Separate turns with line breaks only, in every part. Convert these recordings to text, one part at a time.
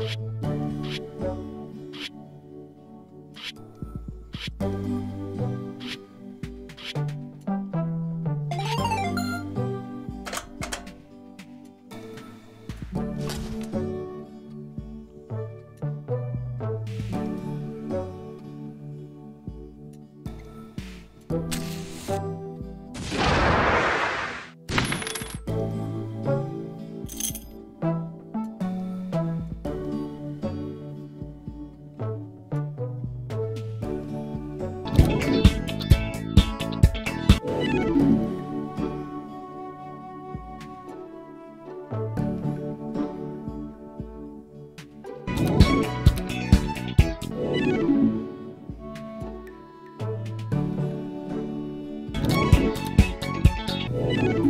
Thank you.
Thank you.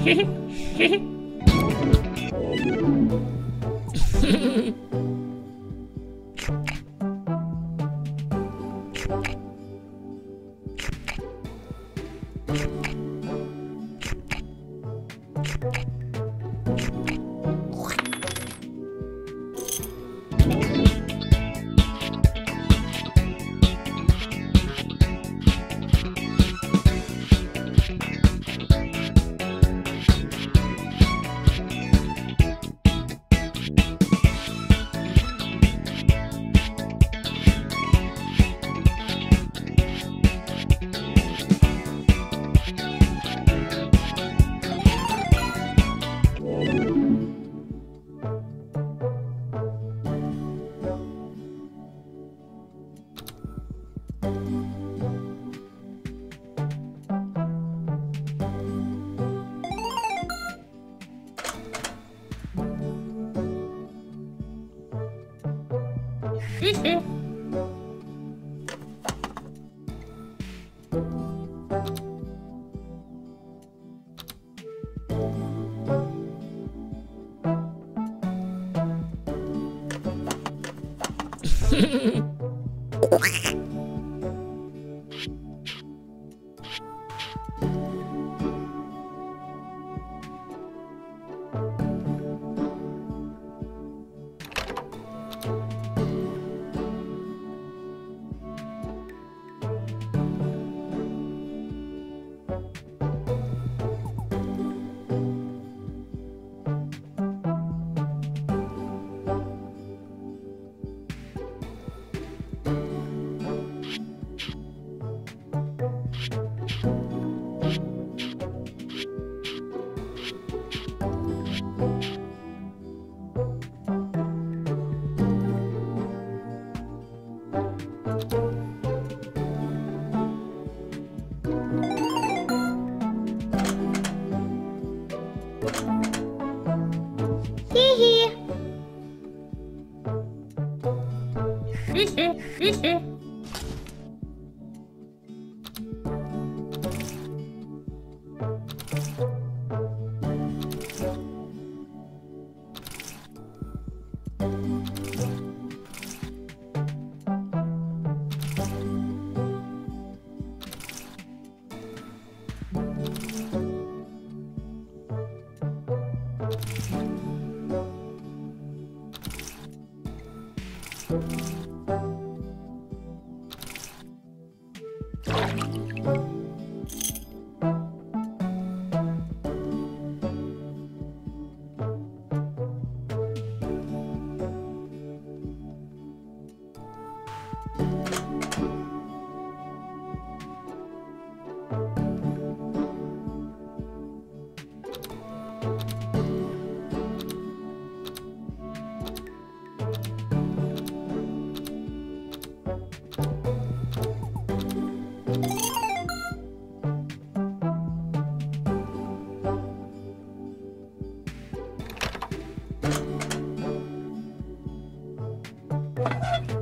Hehehe Okay. し て Thank you.
Thank you.